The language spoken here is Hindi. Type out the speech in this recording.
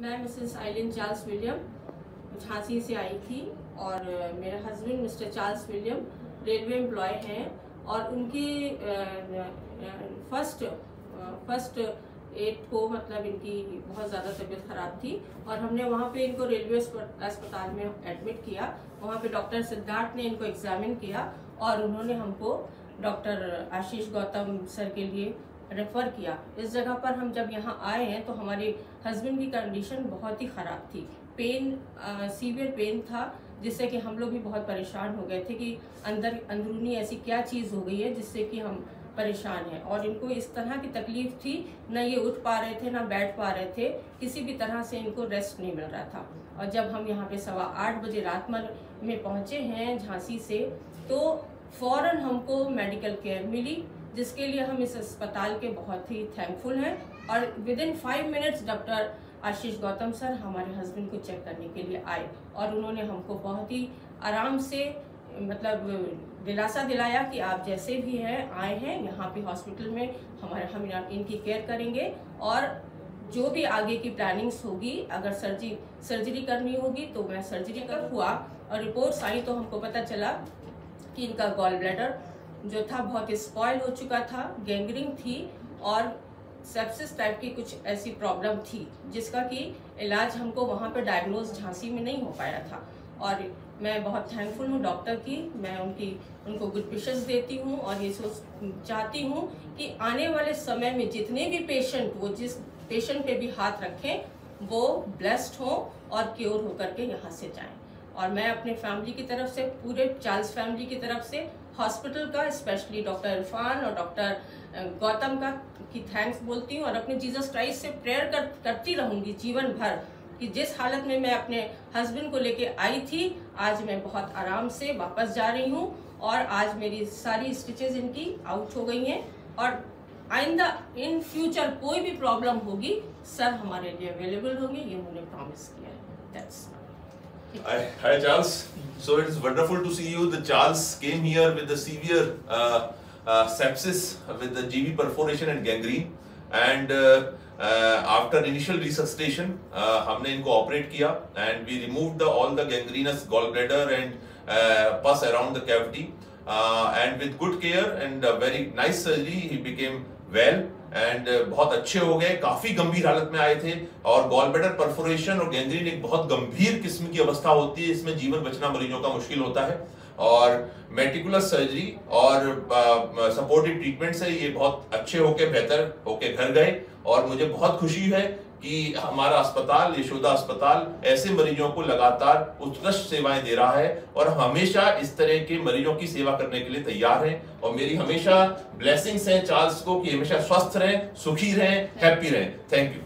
मैं Mrs Aileen Charles William, Jhansi से आई थी और मेरे husband Mr Charles William railway employee हैं और उनकी फ़र्स्ट फ़र्स्ट एट को मतलब इनकी बहुत ज़्यादा तबीयत ख़राब थी और हमने वहाँ पे इनको रेलवे अस्पताल में एडमिट किया। वहाँ पे डॉक्टर सिद्धार्थ ने इनको एग्जामिन किया और उन्होंने हमको डॉक्टर आशीष गौतम सर के लिए रेफ़र किया। इस जगह पर हम जब यहाँ आए हैं तो हमारे हस्बैंड की कंडीशन बहुत ही ख़राब थी। पेन सीवियर पेन था, जिससे कि हम लोग भी बहुत परेशान हो गए थे कि अंदर, अंदरूनी ऐसी क्या चीज़ हो गई है जिससे कि हम परेशान हैं। और इनको इस तरह की तकलीफ़ थी, न ये उठ पा रहे थे, ना बैठ पा रहे थे, किसी भी तरह से इनको रेस्ट नहीं मिल रहा था। और जब हम यहाँ पे सवा आठ बजे रात में पहुँचे हैं झांसी से तो फ़ौरन हमको मेडिकल केयर मिली। जिसके लिए हम इस अस्पताल के बहुत ही थैंकफुल हैं। और within five minutes doctor Ashish Gautam sir हमारे हस्बैंड को चेक करने के लिए आए और उन्होंने हमको बहुत ही आराम से मतलब दिलासा दिलाया कि आप जैसे भी हैं, आए हैं, यहाँ पे हॉस्पिटल में हमारे, हम इनकी केयर करेंगे। और जो भी आगे की प्लानिंग्स होगी, अगर सर्जरी सर्जरी करनी होगी तो मैं सर्जरी कर हुआ। और रिपोर्ट्स आई तो हमको पता चला कि इनका गॉल ब्लैडर जो था बहुत स्पॉयल हो चुका था गैंग्रिंग थी और सेप्सिस टाइप की कुछ ऐसी प्रॉब्लम थी, जिसका कि इलाज हमको वहाँ पर डायग्नोज झांसी में नहीं हो पाया था। और मैं बहुत थैंकफुल हूँ डॉक्टर की, मैं उनकी, उनको गुड विशेष देती हूँ और ये सोच, चाहती हूँ कि आने वाले समय में जितने भी पेशेंट वो जिस पेशेंट पे भी हाथ रखें, वो ब्लेस्ड हो और क्योर होकर के यहाँ से जाएँ। और मैं अपने फैमिली की तरफ़ से पूरे चार्ल्स फैमिली की तरफ़ से हॉस्पिटल का स्पेशली डॉक्टर इरफान और डॉक्टर गौतम का की थैंक्स बोलती हूँ और अपने जीसस क्राइस्ट से प्रेयर कर, करती रहूँगी जीवन भर कि जिस हालत में मैं अपने हस्बैंड को लेके आई थी आज मैं बहुत आराम से वापस जा रही हूँ और आज मेरी सारी स्टिचेज इनकी आउट हो गई हैं और आइंदा इन फ्यूचर कोई भी प्रॉब्लम होगी सर हमारे लिए अवेलेबल होंगे ये उन्होंने प्रॉमिस किया है। That's Hi, hi Charles. So it is wonderful to see you. The Charles came here with the severe uh, uh, sepsis with the GV perforation and gangrene and uh, uh, after initial resuscitation uh, हमने इनको operate किया and we removed the, all the gangrenous gallbladder and uh, pus around the cavity With good care and uh, very nice surgery he became well. And बहुत अच्छे हो गए काफ़ी गंभीर हालत में आए थे। और गॉलबेडर परफोरेशन और गैंग्रीन एक बहुत गंभीर किस्म की अवस्था होती है। इसमें जीवन बचना मरीजों का मुश्किल होता है। और मेटिकुलस सर्जरी और सपोर्टिव uh, ट्रीटमेंट से ये बहुत अच्छे होके बेहतर होके घर गए। और मुझे बहुत खुशी है कि हमारा अस्पताल, यशोदा अस्पताल, ऐसे मरीजों को लगातार उत्कृष्ट सेवाएँ दे रहा है और हमेशा इस तरह के मरीजों की सेवा करने के लिए तैयार हैं और मेरी हमेशा ब्लेसिंग्स हैं, चार्ल्स को कि हमेशा स्वस्थ रहें, सुखी रहें, हैप्पी रहें। Thank you.